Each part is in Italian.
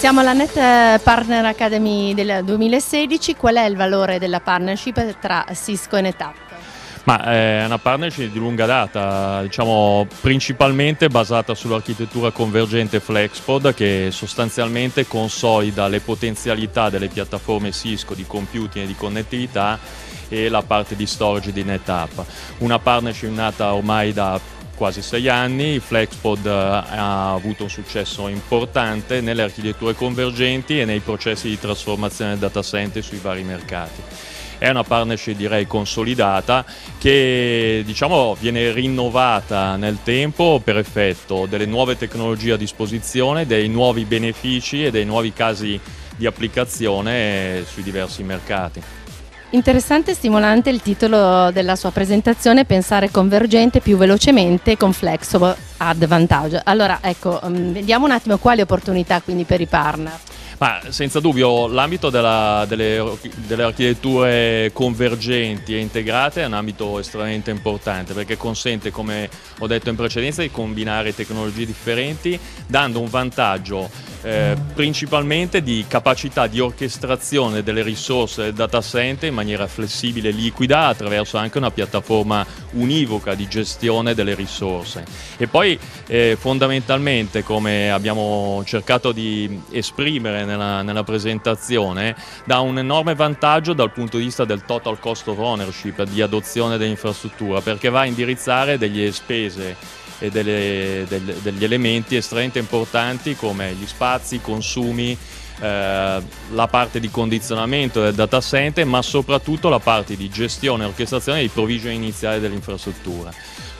Siamo alla Net Partner Academy del 2016, qual è il valore della partnership tra Cisco e NetApp? Ma è una partnership di lunga data, diciamo principalmente basata sull'architettura convergente FlexPod che sostanzialmente consolida le potenzialità delle piattaforme Cisco di computing e di connettività e la parte di storage di NetApp. Una partnership nata ormai da quasi sei anni, FlexPod eh, ha avuto un successo importante nelle architetture convergenti e nei processi di trasformazione del data center sui vari mercati. È una partnership direi consolidata che diciamo, viene rinnovata nel tempo per effetto delle nuove tecnologie a disposizione, dei nuovi benefici e dei nuovi casi di applicazione sui diversi mercati. Interessante e stimolante il titolo della sua presentazione, pensare convergente più velocemente con Flexible Advantage. Allora, ecco, mm, vediamo un attimo quali opportunità quindi per i partner. Ma senza dubbio l'ambito delle, delle, architetture convergenti e integrate è un ambito estremamente importante perché consente, come ho detto in precedenza, di combinare tecnologie differenti dando un vantaggio eh, principalmente di capacità di orchestrazione delle risorse del data center in maniera flessibile e liquida attraverso anche una piattaforma univoca di gestione delle risorse. E poi eh, fondamentalmente, come abbiamo cercato di esprimere nella, nella presentazione, dà un enorme vantaggio dal punto di vista del total cost of ownership, di adozione dell'infrastruttura, perché va a indirizzare delle spese e delle, delle, degli elementi estremamente importanti come gli spazi, i consumi, eh, la parte di condizionamento del data center, ma soprattutto la parte di gestione e orchestrazione di provision iniziale dell'infrastruttura.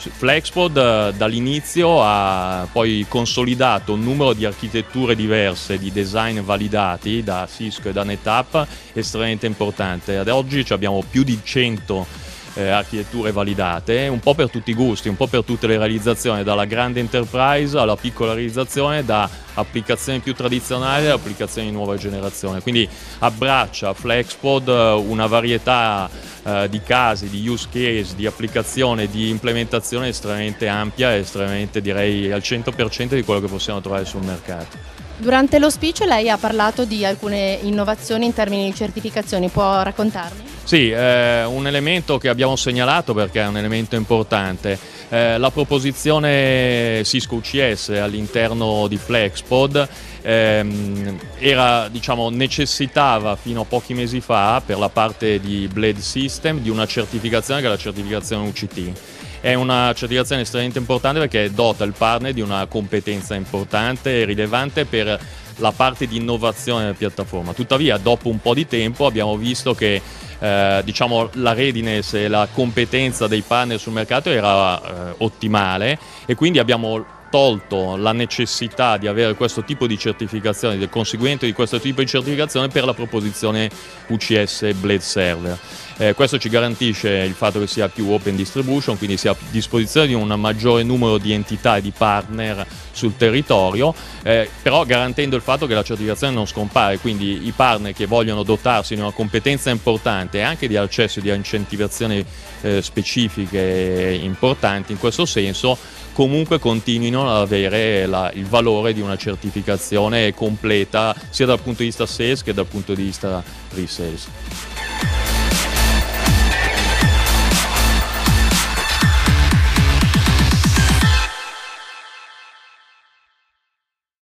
Flexpod eh, dall'inizio ha poi consolidato un numero di architetture diverse, di design validati da Cisco e da NetApp estremamente importante. Ad oggi abbiamo più di 100 eh, architetture validate, un po' per tutti i gusti, un po' per tutte le realizzazioni, dalla grande enterprise alla piccola realizzazione, da applicazioni più tradizionali a applicazioni di nuova generazione. Quindi abbraccia FlexPod eh, una varietà eh, di casi, di use case, di applicazione, di implementazione estremamente ampia e estremamente direi al 100% di quello che possiamo trovare sul mercato. Durante lo speech lei ha parlato di alcune innovazioni in termini di certificazioni, può raccontarmi? Sì, eh, un elemento che abbiamo segnalato perché è un elemento importante, eh, la proposizione Cisco UCS all'interno di FlexPod ehm, era, diciamo, necessitava fino a pochi mesi fa per la parte di Blade System di una certificazione che è la certificazione UCT è una certificazione estremamente importante perché dota il partner di una competenza importante e rilevante per la parte di innovazione della piattaforma. Tuttavia, dopo un po' di tempo abbiamo visto che eh, diciamo, la readiness e la competenza dei partner sul mercato era eh, ottimale e quindi abbiamo tolto la necessità di avere questo tipo di certificazione, del conseguente di questo tipo di certificazione per la proposizione UCS Blade Server. Eh, questo ci garantisce il fatto che sia più open distribution, quindi sia a disposizione di un maggiore numero di entità e di partner sul territorio, eh, però garantendo il fatto che la certificazione non scompare, quindi i partner che vogliono dotarsi di una competenza importante e anche di accesso e di incentivazioni eh, specifiche importanti in questo senso, comunque continuino ad avere la, il valore di una certificazione completa sia dal punto di vista sales che dal punto di vista pre-sales.